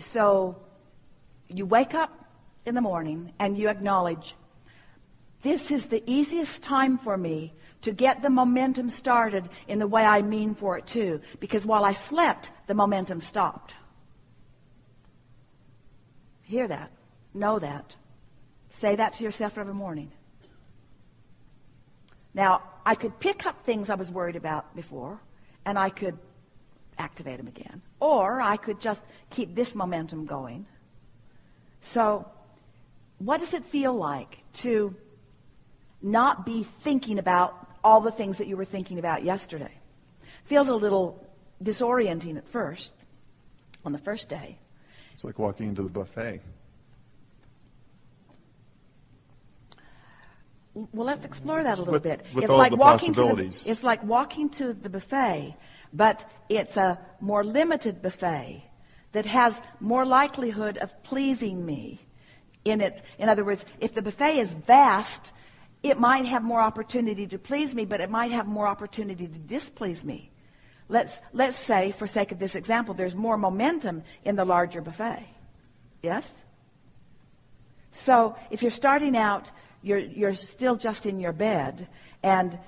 so you wake up in the morning and you acknowledge this is the easiest time for me to get the momentum started in the way I mean for it to. Because while I slept, the momentum stopped. Hear that. Know that. Say that to yourself every morning. Now, I could pick up things I was worried about before, and I could activate them again. Or I could just keep this momentum going. So, what does it feel like to not be thinking about all the things that you were thinking about yesterday? Feels a little disorienting at first, on the first day. It's like walking into the buffet. Well, let's explore that a little With- bit. with it's all like the walking to the, it's like walking to the buffet, but it's a more limited buffet that has more likelihood of pleasing me. In its, in other words, if the buffet is vast, it might have more opportunity to please me, but it might have more opportunity to displease me. Let's let's say, for sake of this example, there's more momentum in the larger buffet. Yes. So if you're starting out, you're, you're still just in your bed, and,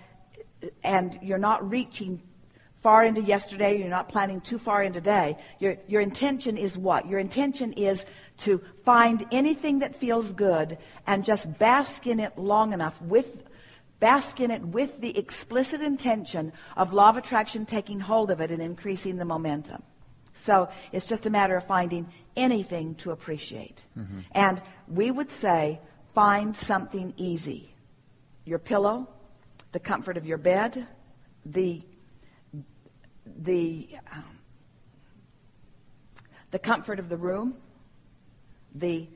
and you're not reaching far into yesterday, you're not planning too far into today. Your, your intention is what? Your intention is to find anything that feels good and just bask in it long enough with bask in it with the explicit intention of law of attraction taking hold of it and increasing the momentum. So it's just a matter of finding anything to appreciate. Mm-hmm. And we would say find something easy. Your pillow, the comfort of your bed, the the um, the comfort of the room, the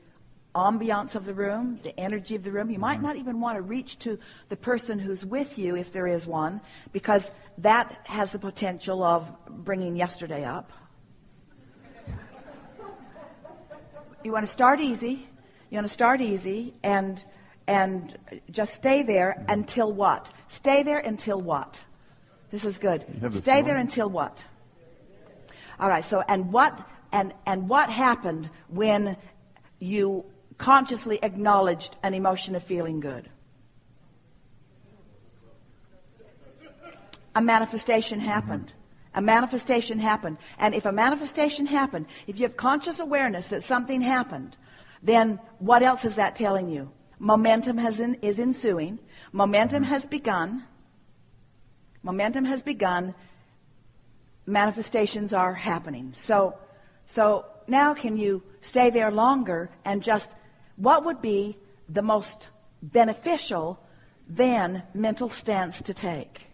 ambiance of the room, the energy of the room. You might not even want to reach to the person who's with you if there is one, because that has the potential of bringing yesterday up. You want to start easy. You want to start easy and and just stay there until what? Stay there until what? This is good. Stay there until what? All right. So and what and and what happened when you consciously acknowledged an emotion of feeling good? a manifestation happened. A manifestation happened. And if a manifestation happened, if you have conscious awareness that something happened, then what else is that telling you? Momentum in, is ensuing. Momentum has begun. Momentum has begun. Manifestations are happening. So, so now can you stay there longer and just, what would be the most beneficial then mental stance to take?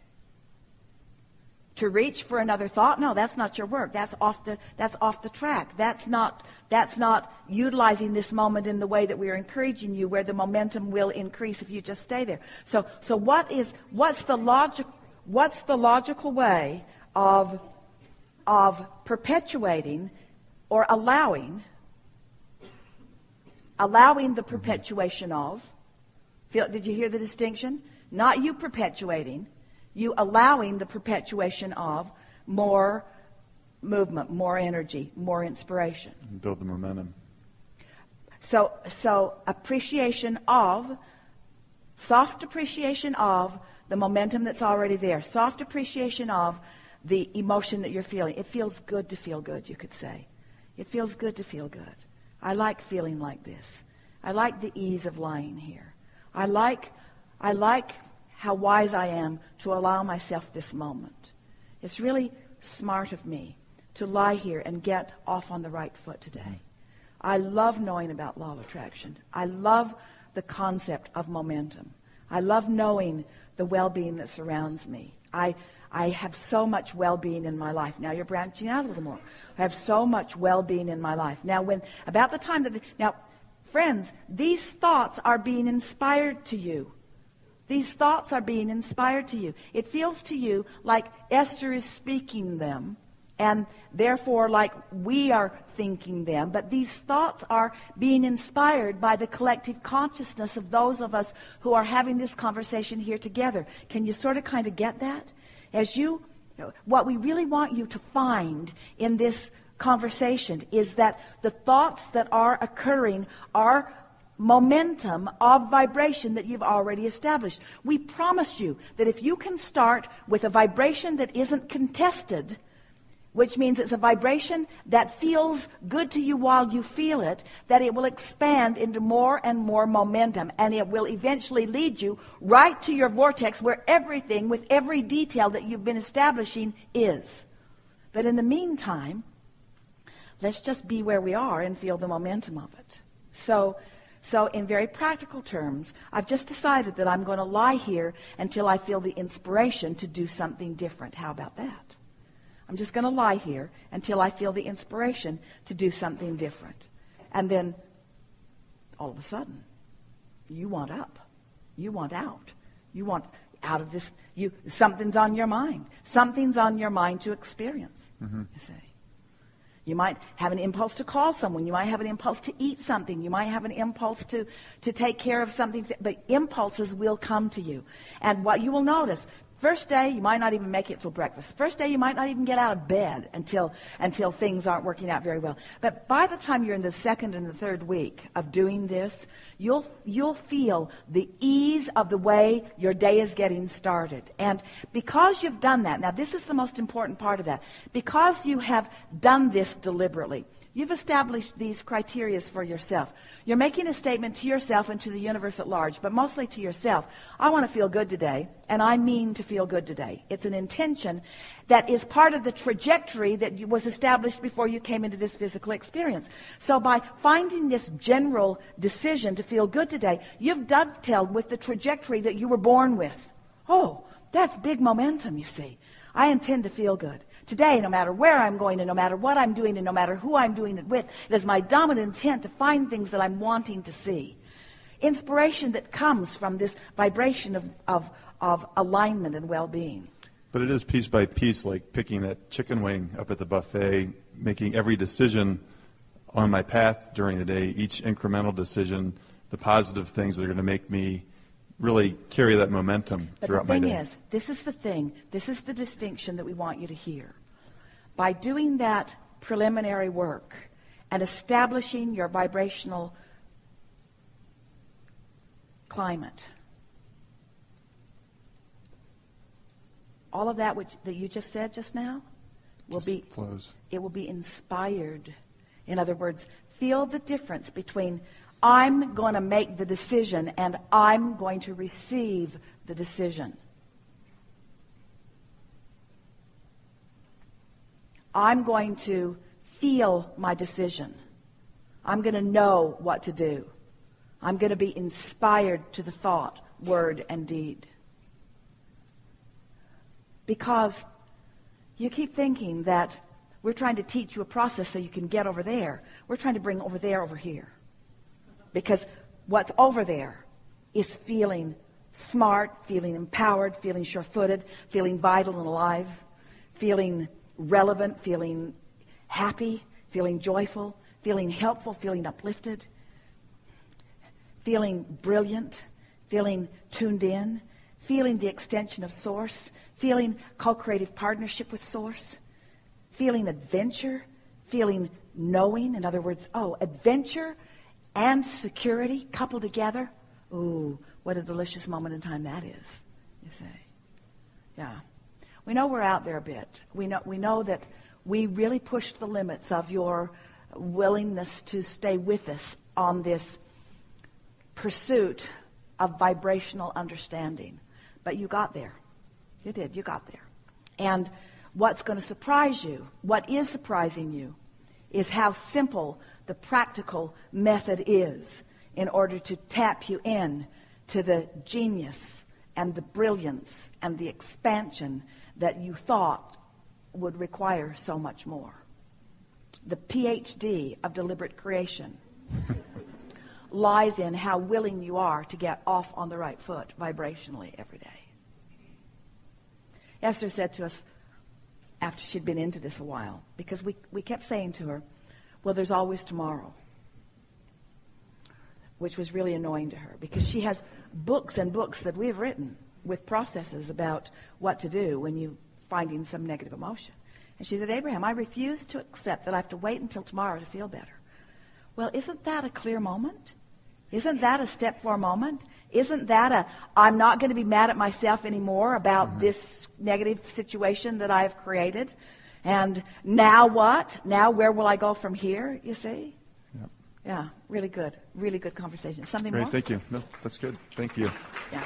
To reach for another thought? No that's not your work. That's off the that's off the track. That's not that's not utilizing this moment in the way that we are encouraging you where the momentum will increase if you just stay there. So so what is what's the logic what's the logical way of of perpetuating or allowing allowing the perpetuation of did you hear the distinction? Not you perpetuating you allowing the perpetuation of more movement, more energy, more inspiration. Build the momentum. So, so appreciation of, soft appreciation of the momentum that's already there, soft appreciation of the emotion that you're feeling. It feels good to feel good, you could say. It feels good to feel good. I like feeling like this. I like the ease of lying here. I like, I like how wise I am to allow myself this moment. It's really smart of me to lie here and get off on the right foot today. I love knowing about law of attraction. I love the concept of momentum. I love knowing the well-being that surrounds me. I, I have so much well-being in my life. Now you're branching out a little more. I have so much well-being in my life. Now when, about the time that, the, now, friends, these thoughts are being inspired to you. These thoughts are being inspired to you. It feels to you like Esther is speaking them, and therefore like we are thinking them. But these thoughts are being inspired by the collective consciousness of those of us who are having this conversation here together. Can you sort of kind of get that? As you, what we really want you to find in this conversation is that the thoughts that are occurring are momentum of vibration that you've already established. We promise you that if you can start with a vibration that isn't contested, which means it's a vibration that feels good to you while you feel it, that it will expand into more and more momentum, and it will eventually lead you right to your vortex where everything, with every detail that you've been establishing, is. But in the meantime, let's just be where we are and feel the momentum of it. So, so, in very practical terms, I've just decided that I'm going to lie here until I feel the inspiration to do something different. How about that? I'm just going to lie here until I feel the inspiration to do something different. And then, all of a sudden, you want up. You want out. You want out of this. You something's on your mind. Something's on your mind to experience. Mm-hmm. You see. You might have an impulse to call someone. You might have an impulse to eat something. You might have an impulse to, to take care of something. But impulses will come to you. And what you will notice, First day, you might not even make it till breakfast. First day, you might not even get out of bed until, until things aren't working out very well. But by the time you're in the second and the third week of doing this, you'll, you'll feel the ease of the way your day is getting started. And because you've done that, now this is the most important part of that, because you have done this deliberately, You've established these criteria for yourself. You're making a statement to yourself and to the universe at large, but mostly to yourself. I want to feel good today, and I mean to feel good today. It's an intention that is part of the trajectory that was established before you came into this physical experience. So by finding this general decision to feel good today, you've dovetailed with the trajectory that you were born with. Oh, that's big momentum, you see. I intend to feel good. Today, no matter where I'm going and no matter what I'm doing and no matter who I'm doing it with, it is my dominant intent to find things that I'm wanting to see. Inspiration that comes from this vibration of, of, of alignment and well being. But it is piece by piece, like picking that chicken wing up at the buffet, making every decision on my path during the day, each incremental decision, the positive things that are going to make me really carry that momentum but throughout my day. The thing is, this is the thing, this is the distinction that we want you to hear. By doing that preliminary work and establishing your vibrational climate, all of that which that you just said just now will just be flows. it will be inspired. In other words, feel the difference between I'm going to make the decision and I'm going to receive the decision. I'm going to feel my decision. I'm going to know what to do. I'm going to be inspired to the thought, word, and deed. Because you keep thinking that we're trying to teach you a process so you can get over there. We're trying to bring over there over here. Because what's over there is feeling smart, feeling empowered, feeling sure footed, feeling vital and alive, feeling relevant, feeling happy, feeling joyful, feeling helpful, feeling uplifted, feeling brilliant, feeling tuned in, feeling the extension of Source, feeling co creative partnership with Source, feeling adventure, feeling knowing. In other words, oh, adventure and security coupled together, ooh, what a delicious moment in time that is, you say. Yeah. We know we're out there a bit. We know, we know that we really pushed the limits of your willingness to stay with us on this pursuit of vibrational understanding. But you got there. You did. You got there. And what's going to surprise you, what is surprising you, is how simple the practical method is in order to tap you in to the genius and the brilliance and the expansion that you thought would require so much more. The PhD of deliberate creation lies in how willing you are to get off on the right foot vibrationally every day. Esther said to us after she'd been into this a while, because we, we kept saying to her, well, there's always tomorrow. Which was really annoying to her because she has books and books that we've written with processes about what to do when you're finding some negative emotion. And she said, Abraham, I refuse to accept that I have to wait until tomorrow to feel better. Well, isn't that a clear moment? Isn't that a step four moment? Isn't that a, I'm not going to be mad at myself anymore about Mm-hmm. this negative situation that I've created? And now what? Now where will I go from here? You see? Yep. Yeah, really good. Really good conversation. Something Great, more? thank you. No, that's good. Thank you. Yeah.